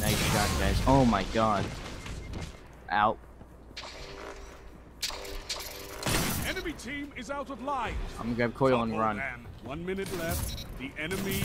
Nice shot, guys. Oh my god. Out. Enemy team is out of line. I'm gonna grab coil and run. One minute left. The enemy